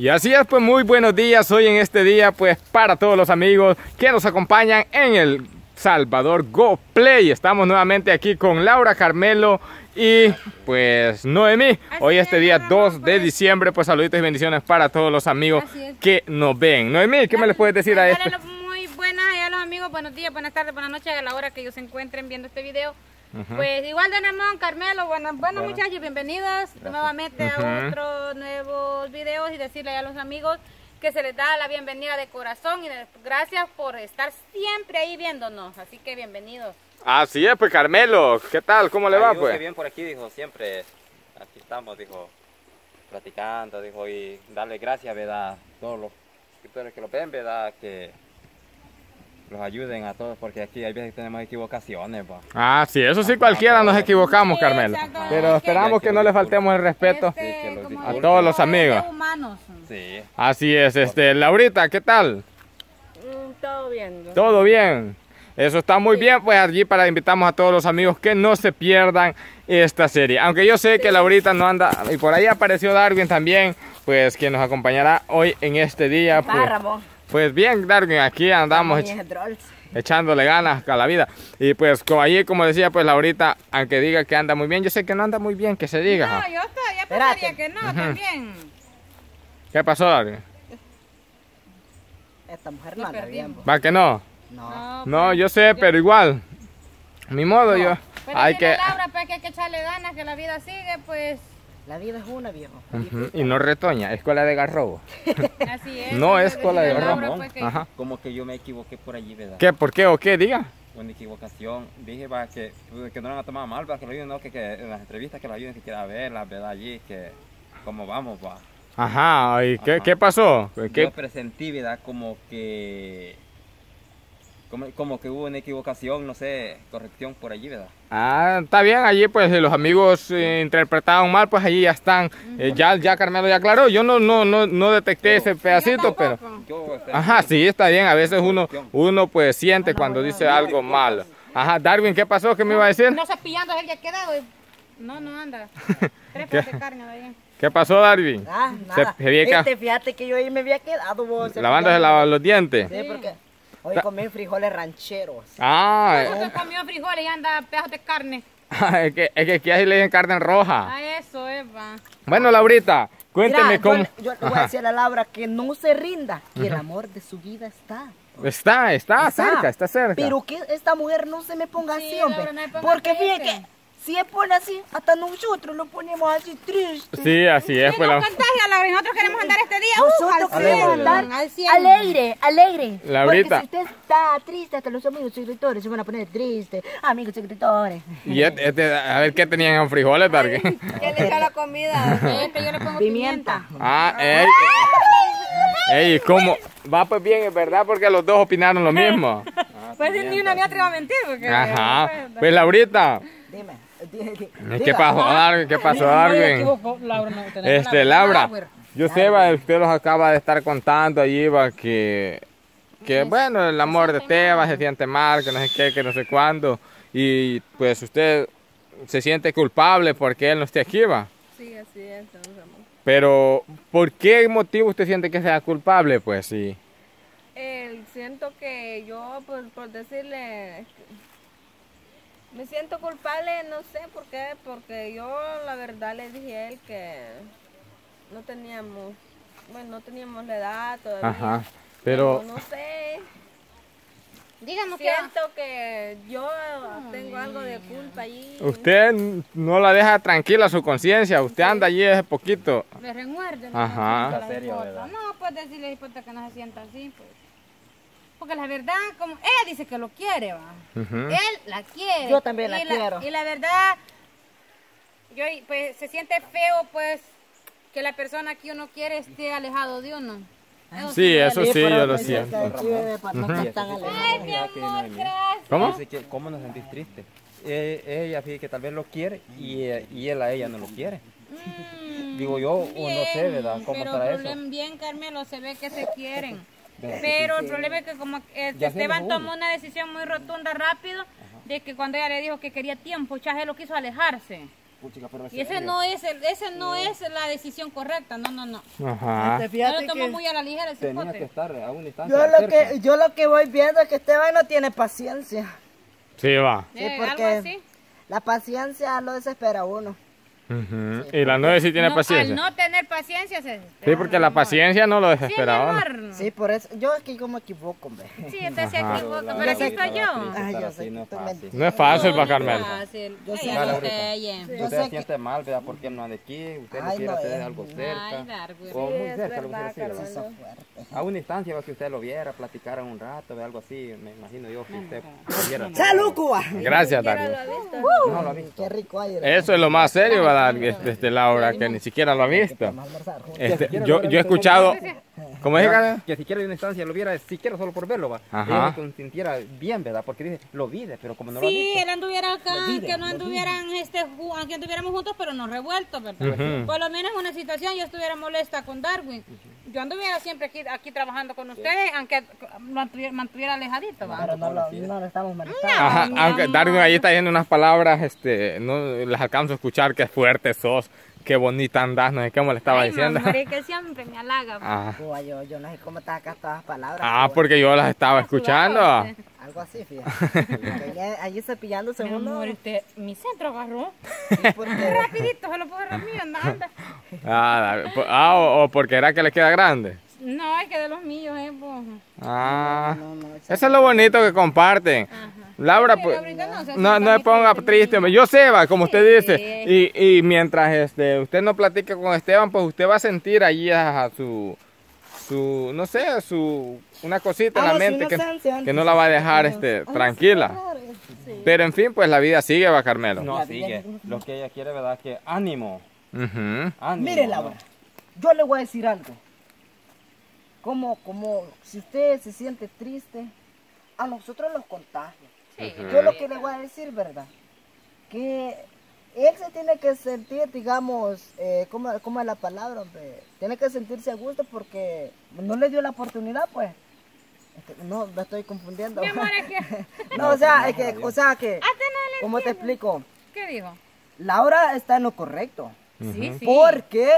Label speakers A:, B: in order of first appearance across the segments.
A: Y así es, pues muy buenos días hoy en este día, pues para todos los amigos que nos acompañan en el Salvador Go Play. Estamos nuevamente aquí con Laura Carmelo y pues Noemí. Hoy este día 2 de diciembre, pues saluditos y bendiciones para todos los amigos que nos ven. Noemí, ¿qué me les puedes decir a esto?
B: Muy buenas a los amigos, buenos días, buenas tardes, buenas noches a la hora que ellos se encuentren viendo este video. Pues igual de Nemón, Carmelo, bueno, bueno, muchachos, bienvenidos nuevamente a otros nuevos videos y decirle a los amigos que se les da la bienvenida de corazón y gracias por estar siempre ahí viéndonos, así que bienvenidos.
A: Así es, pues Carmelo, ¿qué tal? ¿Cómo le va? Pues
C: bien por aquí, dijo, siempre aquí estamos, dijo, platicando, dijo, y darle gracias, ¿verdad? A todos los escritores que lo ven, ¿verdad? Que los ayuden a todos, porque aquí hay veces que tenemos equivocaciones.
A: Ah, sí, eso sí, cualquiera nos equivocamos, Carmelo. Pero esperamos que no le faltemos el respeto este, a todos los amigos. Sí. Así es, este, Laurita, ¿qué tal?
D: Mm, todo bien.
A: Todo bien. Eso está muy bien, pues allí para invitamos a todos los amigos que no se pierdan esta serie. Aunque yo sé que Laurita no anda, y por ahí apareció Darwin también, pues quien nos acompañará hoy en este día. Pues, pues bien, Darwin, aquí andamos echándole ganas a la vida. Y pues como allí, como decía, pues Laurita, aunque diga que anda muy bien, yo sé que no anda muy bien, que se diga.
B: No, yo ya pensaría que no, también.
A: ¿Qué pasó, Darwin?
D: Esta mujer no anda bien.
A: ¿Va que no? No. No, yo sé, pero igual. Mi modo, yo.
B: hay que... Laura, pues que hay que echarle ganas, que la vida sigue, pues
D: la vida es una, viejo.
A: Y no retoña, escuela de garrobo.
B: Así es.
A: no es escuela de garrobo.
C: Pues, Ajá. Como que yo me equivoqué por allí, ¿verdad?
A: ¿Qué? ¿Por qué o qué? Diga.
C: Una equivocación. Dije va, que, que no lo han tomado mal, va, que lo ayuden, no, que, que, en las entrevistas que lo ayuden, que quiera ver la verdad allí, que cómo vamos, va.
A: Ajá, ¿y qué, qué pasó? ¿Qué?
C: Yo presentí, ¿verdad? Como que como, que hubo una equivocación, no sé, corrección por allí, ¿verdad?
A: Ah, está bien, allí pues los amigos eh, interpretaron mal, pues allí ya están. Eh, ya, ya Carmelo ya aclaró, yo no, no, no, no detecté ese pedacito, pero... Ajá, sí, está bien, a veces uno, uno pues siente cuando dice algo malo. Ajá, Darwin, ¿qué pasó? ¿Qué me iba a decir?
B: No cepillando es el que ha quedado. No, no anda. Tres de carne ahí.
A: ¿Qué pasó, Darwin?
D: Ah, nada. Se, fíjate que yo ahí me había quedado vos.
A: Lavándose los dientes.
D: Sí, porque... Hoy comí frijoles rancheros.
A: Ah.
B: ¿Cómo que comió frijoles y anda pedazos de carne?
A: es, que, es que aquí le dicen carne roja.
B: Ah, eso es, va.
A: Bueno, Laurita, cuénteme cómo...
D: Yo, le voy a decir a Laura que no se rinda, que el amor de su vida está.
A: Está, está, cerca, está cerca.
D: Pero que esta mujer no se me ponga así, hombre. porque fíjate que si es pone así, hasta nosotros lo ponemos así triste.
A: Sí, así es.
B: Pues la... nosotros queremos andar este día. Nosotros
D: uh, queremos andar alegre, alegre.
A: Laurita.
D: Porque si usted está triste, hasta los amigos suscriptores se van a poner tristes. Amigos suscriptores.
A: Y este, este, a ver qué tenían en frijoles, Targue.
B: ¿Qué le echa la comida? Este, yo le pongo pimienta.
A: Ah, ey. Ey, ¿cómo? Va pues bien, es verdad, porque los dos opinaron lo mismo.
B: pues ni una ni otra va a mentir. Porque,
A: Ajá. Pues Laurita.
D: Dime.
A: ¿Qué pasó, Darwin? ¿Qué pasó, Darwin? Este, Laura, yo sé, usted los acaba de estar contando allí, va, que, que bueno, el amor de Teba se siente mal, que no sé qué, que no sé cuándo, y pues usted se siente culpable porque él no esté aquí, va.
B: Sí, así es,
A: Pero, ¿por qué motivo usted siente que sea culpable, pues, sí?
E: Eh, siento que yo, pues, por decirle, me siento culpable, no sé por qué, porque yo la verdad le dije a él que no teníamos, bueno, no teníamos la edad todavía.
A: Ajá, pero...
E: no sé.
B: Díganos
E: Siento que yo tengo algo de culpa allí.
A: Usted no la deja tranquila su conciencia, usted anda allí ese poquito.
B: Me remuerde.
A: Ajá.
B: No, pues decirle que no se sienta así, pues. Porque la verdad, como ella dice que lo quiere, va. Él la quiere.
D: Yo también la, quiero.
B: Y la verdad, yo, pues se siente feo, pues, que la persona que uno quiere esté alejado de uno.
A: sí, eso sí, yo lo siento.
B: Ay, mi amor, gracias.
A: ¿Cómo?
C: ¿Cómo nos sentís triste? Eh, ella fíjate que tal vez lo quiere y, eh, y él a ella no lo quiere. Mm, Digo yo, o no sé, ¿verdad? ¿Cómo estará eso?
B: Bien, Carmelo, se ve que se quieren. Pero el problema es que como Esteban tomó una decisión muy rotunda rápido, de que cuando ella le dijo que quería tiempo, Chaje lo quiso alejarse.
C: puchica, pero
B: Y ese no es el, ese no es la decisión correcta, no, no, no.
A: Ajá.
D: Este,
B: Yo lo tomo
D: que
B: muy a la ligera
C: Tenía que estar a una distancia
D: yo lo
C: cerca.
D: que yo lo que voy viendo es que Esteban no tiene paciencia.
A: Sí, va.
D: Sí, porque
B: algo así.
D: la paciencia lo desespera a uno.
A: Ujú. Y la nueve sí tiene
B: No,
A: paciencia.
B: Al no tener paciencia se
A: Sí, porque la paciencia no lo
B: Sí, mi
A: desespera a uno.
B: amor.
D: Sí, por eso yo es que yo me equivoco, hombre.
B: Sí, usted se
A: Ajá.
B: equivoca,
C: La
B: pero aquí
C: que
B: estoy yo.
C: estar
D: yo sé
C: no
D: que
C: es
A: No es fácil para
B: no es
A: Carmelo.
B: fácil.
D: Yo sé. Yo
C: Usted se
D: que-
C: siente mal, ¿verdad? ¿Por qué no anda aquí? Usted
D: no,
C: tener
D: eh.
C: algo cerca. O
E: Sí,
C: muy cerca,
E: Carmelo.
C: ¿verdad? A una instancia para que usted lo viera, platicaran un rato, de algo así. Me imagino yo que usted lo viera.
D: ¡Salud, Cuba!
A: Gracias, Darío.
C: No lo ha visto.
D: Qué rico aire.
A: Eso es lo más serio, ¿verdad? Desde Laura, que ni siquiera lo ha visto. Este, yo, yo he escuchado. ¿Cómo es?
C: Que siquiera de una instancia lo viera, siquiera solo por verlo, va.
A: Ajá.
C: Que se sintiera bien, ¿verdad? Porque dice, lo vi, pero como no lo ha
B: Sí, él anduviera acá, que no anduvieran, este, aunque anduviéramos juntos, pero no revueltos, ¿verdad? Por lo menos en una situación yo estuviera molesta con Darwin. Yo anduviera siempre aquí, aquí trabajando con ustedes, aunque mantuviera, mantuviera alejadito, ¿va?
D: Pero no lo, no lo estamos manejando.
A: Ajá, aunque. Darwin ahí está diciendo unas palabras, este, no las alcanzo a escuchar, qué fuerte sos, qué bonita andás, no sé qué me le estaba
B: Ay,
A: diciendo.
B: mamá, es que siempre me halaga. va.
A: Ah,
D: Cuba, yo, yo no sé cómo están acá todas las palabras.
A: ah,
D: Cuba.
A: porque yo las estaba escuchando.
D: Algo así, fíjate. Allí- cepillándose
B: Mi
D: uno.
B: amor, este, mi centro agarró. Rapidito, se lo puedo mío, anda, anda.
A: Ah, ah, o, o porque era que le queda grande.
B: No, es que de los míos, eh, pues.
A: Ah,
D: No, no,
A: eso es lo bonito que comparten. Laura, pues,
B: no
A: no, me ponga
B: triste,
A: yo sé, va, como usted dice, y, y mientras este, usted no platique con Esteban, pues usted va a sentir allí a, su, su, no sé, su, una cosita en la
D: Ah,
A: mente que, que no la va a dejar este, tranquila. Pero en fin, pues la vida sigue, va Carmelo.
C: No, sigue. Lo que ella quiere, ¿verdad? Que. Ánimo.
D: Mire, Laura, yo le voy a decir algo. Como, como, si usted se siente triste, a nosotros los contagia.
B: Sí.
D: Yo lo que le voy a decir, ¿verdad? Que él se tiene que sentir, digamos, eh, ¿cómo, cómo es la palabra, hombre? Tiene que sentirse a gusto porque no le dio la oportunidad, pues. Este, No, me estoy confundiendo.
B: Mi amor, es que...
D: no, o sea, es que, o sea que, ¿cómo te explico?
B: ¿Qué dijo?
D: Laura está en lo correcto.
B: Sí, sí.
D: Porque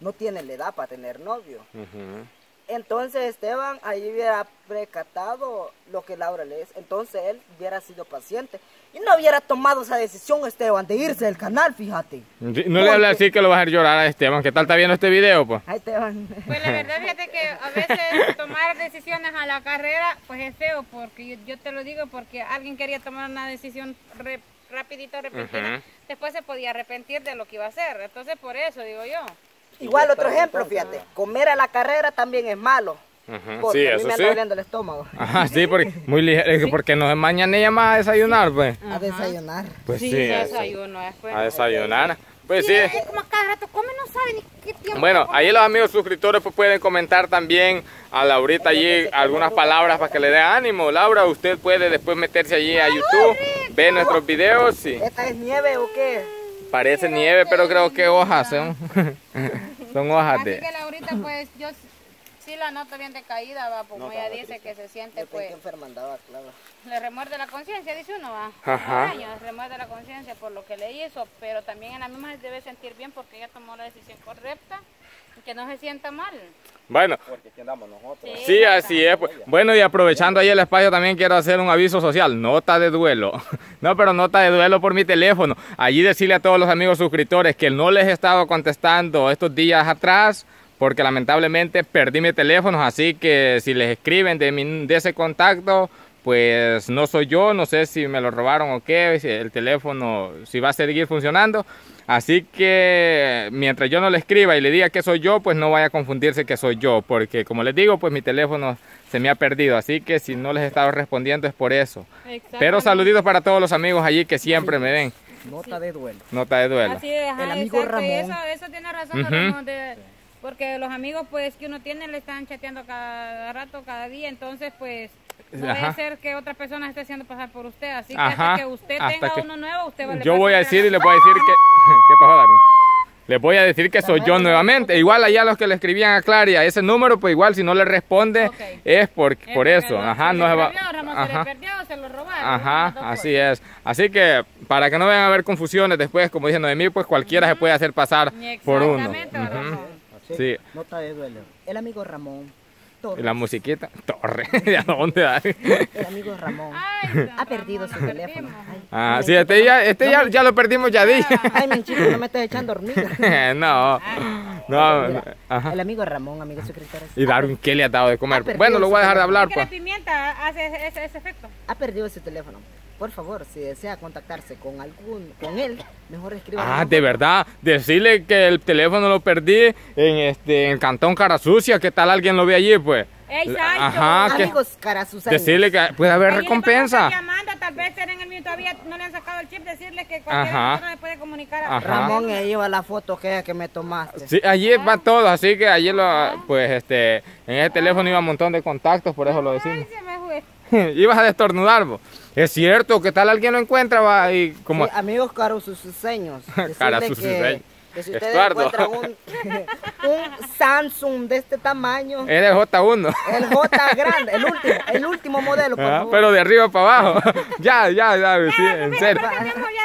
D: no tiene la edad para tener novio.
A: Ujú.
D: Entonces Esteban ahí hubiera precatado lo que Laura le es. Entonces él hubiera sido paciente. Y no hubiera tomado esa decisión Esteban de irse del canal, fíjate.
A: No le hable así que lo va a hacer llorar a Esteban. ¿Qué tal está viendo este video, pues?
D: Ay, Esteban.
B: Pues la verdad, fíjate que a veces tomar decisiones a la carrera, pues es feo, porque yo, yo te lo digo porque alguien quería tomar una decisión re- rapidito, repentina, después se podía arrepentir de lo que iba a hacer. Entonces, por eso digo yo.
D: Igual otro ejemplo, fíjate. Comer a la carrera también es malo.
A: Ujú,
D: Porque
A: Sí,
D: a mí
A: eso
D: me
A: sí.
D: anda doliendo el estómago.
A: Ajá, sí, porque muy ligero, porque no es mañana ella más a desayunar, pues.
D: A desayunar.
A: Pues sí,
B: sí,
A: a-
B: desayuno, después.
A: a desayunar. Pues sí.
B: Como a cada rato come, no sabe ni qué tiempo.
A: Bueno, ahí los amigos suscriptores pues pueden comentar también a Laurita allí algunas palabras para que le dé ánimo. Laura, usted puede después meterse allí a YouTube, ver nuestros videos y
D: ¿Esta es nieve o qué?
A: Parece nieve, pero creo que hojas son, son hojas
B: Así
A: de...
B: que Laurita, pues yo sí la noto bien decaída, va, como
C: No,
B: ella dice que se siente,
D: Yo
B: pues,
D: claro.
B: le remuerde la conciencia, dice uno, va.
A: Ajá.
B: Años, remuerde la conciencia por lo que le hizo, pero también en la misma se debe sentir bien porque ella tomó la decisión correcta y que no se sienta mal.
A: Bueno,
C: Porque aquí andamos nosotros.
A: Sí, así es. pues. Bueno, y aprovechando ahí el espacio, también quiero hacer un aviso social. Nota de duelo. No, pero nota de duelo por mi teléfono. Allí decirle a todos los amigos suscriptores que no les he estado contestando estos días atrás. Porque lamentablemente perdí mi teléfono. Así que si les escriben de, mi- de ese contacto, pues no soy yo. No sé si me lo robaron o qué. Si el teléfono, si va a seguir funcionando. Así que mientras yo no le escriba y le diga que soy yo, pues no vaya a confundirse que soy yo, porque como les digo, pues mi teléfono se me ha perdido, así que si no les he estado respondiendo es por eso. Pero saluditos para todos los amigos allí que siempre me ven.
D: Nota de duelo.
A: Nota de duelo.
B: Así es, ajá,
D: El amigo
B: exacto, y
D: Ramón.
B: Eso, eso tiene razón. Ramón, de- porque los amigos pues que uno tiene le están chateando cada rato, cada día, entonces pues no
A: Ajá.
B: puede ser que otras personas esté haciendo pasar por usted, así que
A: Ajá,
B: hasta que usted
A: hasta
B: tenga
A: que-
B: uno nuevo, usted va
A: Yo voy a decir y les voy a decir que... ¿Qué pasó, Darwin? les voy a decir que soy yo nuevamente. Igual allá los que le escribían a Clary a ese número, pues igual si no le responde es por,
B: Es
A: por eso.
B: no-
A: Ajá,
B: se
A: no
B: le
A: se va.
B: perdió, Ramón, se le
A: Ajá.
B: perdió, se lo robaron.
A: Ajá, así es. Así que para que no vayan a haber confusiones después, como dicen de mí, pues cualquiera se puede hacer pasar por uno.
B: Exactamente,
A: Ujú.
B: Ramón.
A: Sí.
D: Nota de duelo. El amigo Ramón. Torres.
A: Y la musiquita, torre, ¿de dónde da?
D: El amigo Ramón.
B: Ay,
D: Ha perdido su
B: Ramón,
D: teléfono. Ay,
A: Ah, sí, este ya, este ya, ya lo perdimos ya dije.
D: Ay, mi chico, no me estés echando hormigas.
A: no, no,
D: Mira. El amigo Ramón, amigo secretario.
A: Y Darwin, ¿qué le ha dado de comer? Bueno, lo voy a dejar de
D: su
A: hablar,
B: Es que la
A: pues.
B: pimienta hace ese, ese- efecto.
D: Ha perdido ese teléfono. Por favor, si desea contactarse con algún, con él, mejor escriba.
A: Ah, de verdad, decirle que el teléfono lo perdí en este en Cantón Cara Sucia, ¿qué tal alguien lo ve allí, pues?
B: Exacto.
A: Ajá,
D: Amigos carasusaños.
A: decirle que puede haber
B: Ahí
A: recompensa.
B: tal vez en el mío todavía no le han sacado el chip, decirle que cualquier
A: Ajá.
B: persona le puede comunicar a
A: Ajá.
D: Ramón me lleva la foto que, que me tomaste.
A: Sí, allí va todo, así que allí lo, pues este, en ese teléfono iba un montón de contactos, por eso lo decimos.
B: Ay, se me.
A: Ibas a destornudar, vos. Es cierto, ¿qué tal alguien lo encuentra? Va, y como
D: Sí, amigos decirle
A: Carasuseños.
D: que, que si ustedes
A: Estuardo.
D: encuentran un, un Samsung de este tamaño,
A: eres J1.
D: el J grande, el último, el último modelo, por
A: Ah,
D: favor.
A: pero de arriba para abajo. ya, ya, ya, sí, en serio.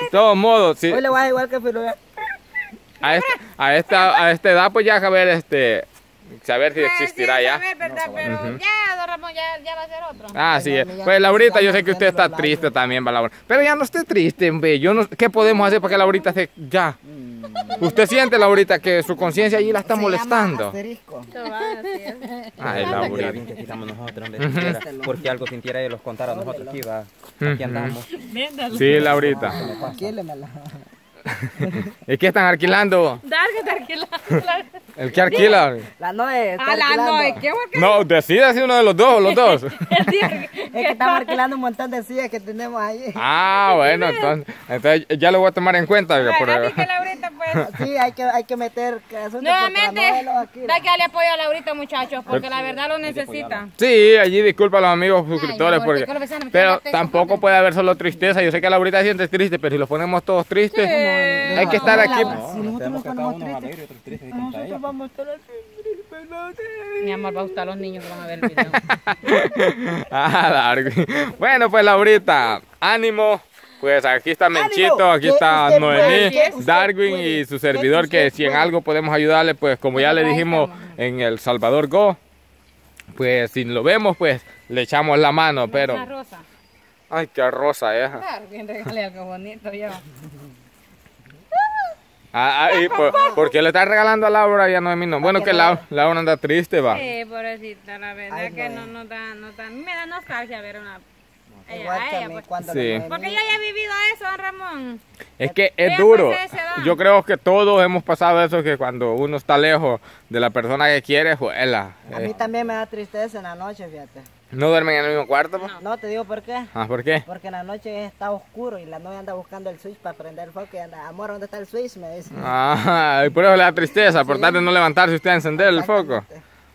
A: De todos modos, sí.
D: Hoy le voy a igual que.
A: A esta, a esta, a esta edad, pues ya saber este, saber si
B: Ah,
A: existirá
B: sí,
A: ya.
B: saber, ¿verdad? Pero ya, don Ramón, ya, ya va a ser otro.
A: Ah, sí. Es.
D: ya,
A: Pues Laurita, yo
D: no
A: sé que usted está triste
D: labios.
A: también, va Laura. Pero ya no esté triste, hombre. Yo no, ¿Qué podemos hacer para que Laurita se... Ya. Usted siente, Laurita, que su conciencia allí la está
D: Se
A: molestando.
E: es.
A: Ay, Laurita.
C: bien que nosotros, porque algo sintiera y los contara a nosotros aquí, va. Aquí andamos.
A: Sí, Laurita. ¿Y qué están alquilando?
B: Dale, tranquila.
A: ¿El que alquila?
D: La Noe está
B: A la. Noe, ¿qué
A: No, decida si uno de los dos o los dos.
D: Es que estamos alquilando un montón de sillas que tenemos ahí.
A: Ah, bueno, entonces, entonces ya lo voy a tomar en cuenta. oiga, por-
B: que Laurita, pues.
D: Sí, hay que, hay que meter
B: Nuevamente, da que darle apoyo a Laurita, muchachos, porque la verdad lo necesita.
A: Sí, allí disculpa a los amigos suscriptores, porque, pero tampoco puede haber solo tristeza. Yo sé que Laurita siente triste, pero si los ponemos todos tristes, hay que estar aquí.
D: Si nosotros nos ponemos tristes, vamos a estar así.
B: Mi amor, va a gustar a los niños que van a ver el video.
A: Ah, Darwin. Bueno, pues Laurita, ánimo. Pues aquí está Menchito, aquí está Noemí, Darwin
D: puede,
A: y su servidor, que si en algo podemos ayudarle, pues como ya le dijimos en El Salvador Go, pues si lo vemos, pues le echamos la mano, pero... Ay, qué rosa es.
B: Claro, bien regalé algo bonito yo.
A: Ah, ah, y por, ¿por qué le estás regalando a Laura y a Noemí no? Bueno, que Lau- Laura anda triste, va.
B: Sí, pobrecita, la verdad
D: Ay,
B: que
D: no,
B: no da, no da, me da nostalgia ver una... ella-
D: Igual
B: a
D: que a mí
B: pues.
D: cuando
A: Sí.
B: Porque yo ya he vivido eso, don Ramón.
A: Es que es
B: Ya
A: duro. Yo creo que todos hemos pasado eso, que cuando uno está lejos de la persona que quiere, juela.
D: A mí también me da tristeza en la noche, fíjate.
A: ¿No duermen en el mismo cuarto? pues?
D: No, te digo por qué.
A: Ah, ¿por qué?
D: Porque en la noche está oscuro y la novia anda buscando el switch para prender el foco y anda, amor, ¿dónde está el switch? Me dice.
A: Ah, y por eso le da tristeza, por tal de no levantarse usted a encender el foco.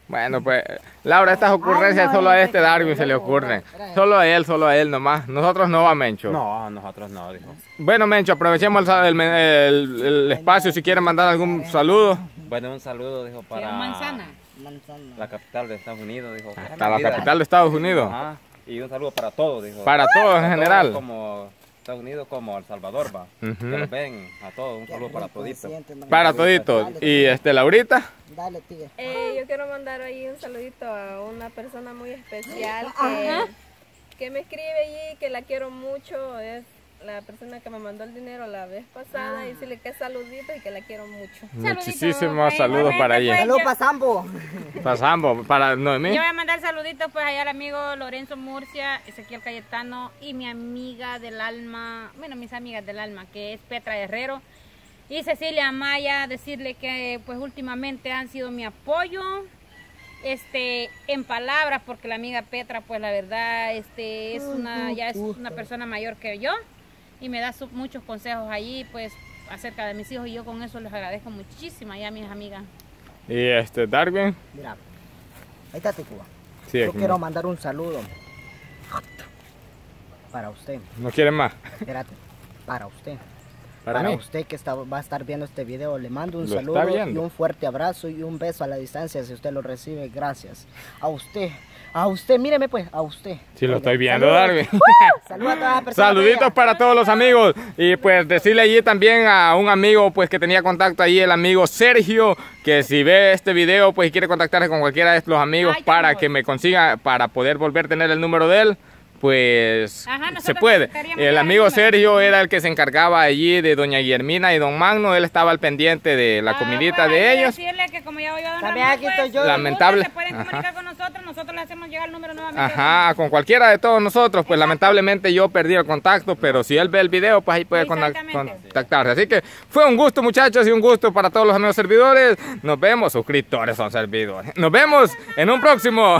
A: Bueno, pues, Laura, estas ocurrencias
D: no,
A: solo a
D: es
A: este Darwin se le ocurren. Solo a él, solo a él nomás. Nosotros no va Mencho.
C: No, nosotros no, dijo.
A: Bueno, Mencho, aprovechemos el, el- el- el espacio si quieren mandar algún saludo.
C: Bueno, un saludo, dijo, para
B: Para manzana.
D: Manzana.
C: la capital de Estados Unidos, dijo.
A: Hasta la capital de Estados Unidos.
C: Ajá. Y un saludo para todos, dijo.
A: Para todos en
C: Para
A: general.
C: todos, Como Estados Unidos como El Salvador, va. Que los ven a todos. Un saludo para toditos.
A: Para toditos. Y este, Laurita.
D: Dale, tigre.
E: Eh, yo quiero mandar ahí un saludito a una persona muy especial que, que me escribe allí, que la quiero mucho. Es la persona que me mandó el dinero la vez pasada y decirle que saludito y que la quiero mucho.
A: Muchísimos
B: pues,
A: saludos para
B: igualmente,
A: allí.
D: Saludos para Sambo.
A: Pasamos para Noemí.
B: Yo voy a mandar saluditos pues allá al amigo Lorenzo Murcia, Ezequiel Cayetano y mi amiga del alma, bueno, mis amigas del alma, que es Petra Herrero y Cecilia Amaya, decirle que pues últimamente han sido mi apoyo este en palabras porque la amiga Petra pues la verdad este es una ya es una persona mayor que yo y me da su- muchos consejos allí pues acerca de mis hijos y yo con eso les agradezco muchísimo ya a mis amigas.
A: Y este, Darwin.
D: Mira, ahí está tu Cuba.
A: Sí,
D: Yo quiero mandar un saludo para usted.
A: ¿No quieren más?
D: Espérate, para usted.
A: Para mí.
D: usted que está, va a estar viendo este video, le mando un
A: Lo
D: saludo y un fuerte abrazo y un beso a la distancia si usted lo recibe. Gracias. A usted, a usted, míreme pues, a usted.
A: Sí, lo
D: Oiga,
A: estoy viendo,
D: saludos.
A: Darwin.
D: Saludos a todas las personas.
A: Saluditos para todos los amigos y pues decirle allí también a un amigo pues que tenía contacto allí, el amigo Sergio, que si ve este video pues y quiere contactarse con cualquiera de los amigos
B: Ay,
A: para que me consiga, para poder volver a tener el número de él, pues
B: Ajá,
A: se puede. El amigo. Sergio era el que se encargaba allí de doña Guillermina y don Magno, él estaba al pendiente de la
B: Ah,
A: comidita
B: pues,
A: de ellos.
B: decirle que como ya oyó a don
D: También aquí estoy yo.
B: si
A: Lamentable.
B: Se pueden comunicar
A: Ajá.
B: con nosotros, nosotros le hacemos llegar el número nuevamente.
A: Ajá, con cualquiera de todos nosotros, pues lamentablemente yo perdí el contacto, pero si él ve el video, pues ahí puede contactarse. Así que fue un gusto muchachos y un gusto para todos los amigos servidores. Nos vemos, suscriptores son servidores. Nos vemos en un próximo.